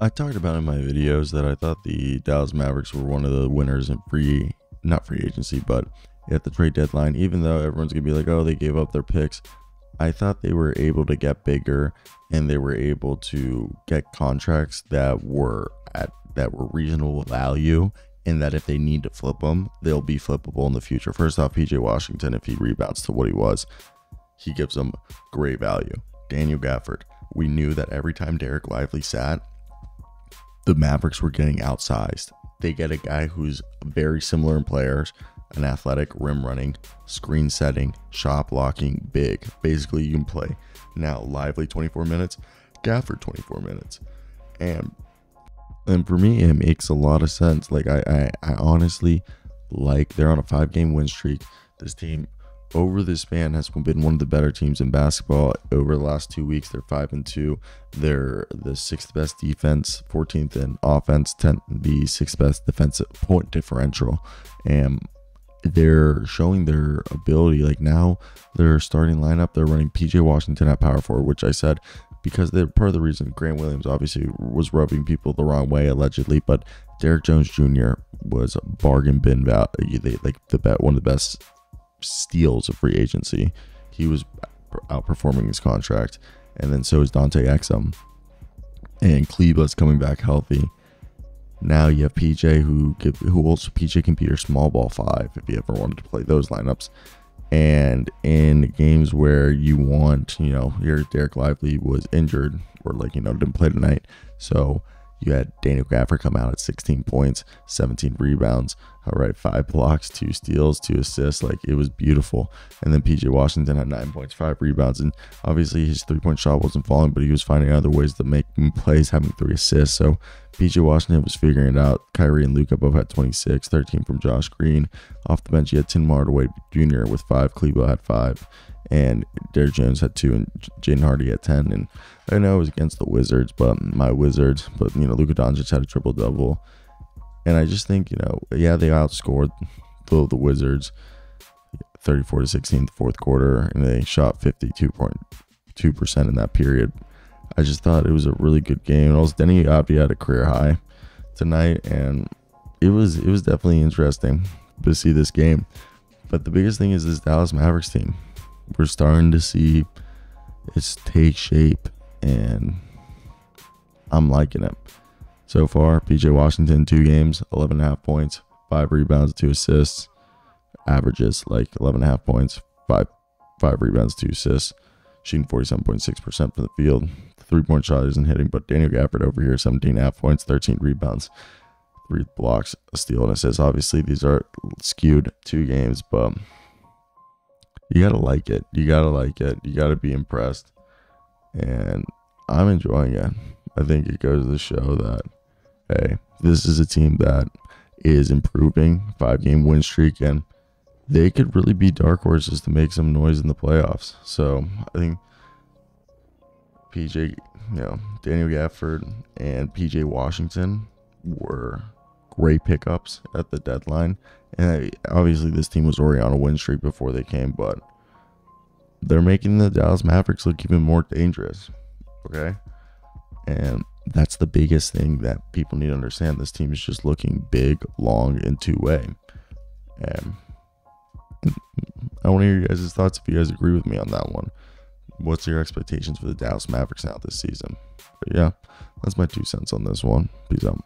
I talked about in my videos that I thought the Dallas Mavericks were one of the winners in free, not free agency, but at the trade deadline. Even though everyone's gonna be like, oh, they gave up their picks, I thought they were able to get bigger and they were able to get contracts that were at that were reasonable value and that if they need to flip them, they'll be flippable in the future. First off, PJ Washington, if he rebounds to what he was, he gives them great value. Daniel Gafford, we knew that every time Dereck Lively sat, the Mavericks were getting outsized. They get a guy who's very similar in players, an athletic rim running, screen setting, shot blocking, big. Basically, you can play now Lively 24 minutes, Gafford 24 minutes. And and for me, it makes a lot of sense. Like I, I, I honestly like they're on a five game win streak. This team over this span has been one of the better teams in basketball over the last two weeks. They're five and two. They're the sixth best defense, 14th in offense, 10th the sixth best defensive point differential, and they're showing their ability. Like now, their starting lineup, they're running PJ Washington at power forward, which I said because they're part of the reason Grant Williams obviously was rubbing people the wrong way allegedly, but Derrick Jones Jr. was a bargain bin value, like the bet one of the best steals of free agency. He was outperforming his contract, and then so is Dante Exum. And Kleber's coming back healthy. Now you have PJ who give, who also PJ can be your small ball five if you ever wanted to play those lineups. And in games where you want, you know, your Dereck Lively was injured or like, you know, didn't play tonight. So you had Daniel Gafford come out at 16 points, 17 rebounds, all right, five blocks, two steals, two assists. Like it was beautiful. And then PJ Washington had nine points, five rebounds. And obviously his three point shot wasn't falling, but he was finding other ways to make plays, having three assists. So PJ Washington was figuring it out. Kyrie and Luka both had 26, 13 from Josh Green. Off the bench, he had Tim Hardaway Jr. with five. Kleber had five. And Derrick Jones had two, and Jaden Hardy had 10. And I know it was against the Wizards, but my Wizards, but you know, Luka Doncic had a triple double. And I just think, you know, yeah, they outscored the, the Wizards 34 to 16 in the fourth quarter, and they shot 52.2% in that period. I just thought it was a really good game. Also, Deni Avdija had a career high tonight, and it was it was definitely interesting to see this game. But the biggest thing is this Dallas Mavericks team. We're starting to see it take shape, and I'm liking it so far. PJ Washington, two games, 11 and a half points, five rebounds, two assists, averages like 11 and a half points, five five rebounds, two assists, shooting 47.6% from the field. Three point shot isn't hitting, but Daniel Gafford over here, 17 and a half points, 13 rebounds, three blocks, a steal, and assists. Obviously, these are skewed two games, but you gotta like it. You gotta like it. You gotta be impressed. And I'm enjoying it. I think it goes to show that hey, this is a team that is improving, five game win streak, and they could really be dark horses to make some noise in the playoffs. So I think PJ, you know, Daniel Gafford and PJ Washington were great pickups at the deadline. And obviously, this team was already on a win streak before they came, but they're making the Dallas Mavericks look even more dangerous. Okay. And that's the biggest thing that people need to understand. This team is just looking big, long, and two way. And I want to hear you guys' thoughts if you guys agree with me on that one. What's your expectations for the Dallas Mavericks now this season? But yeah, that's my two cents on this one. Peace out.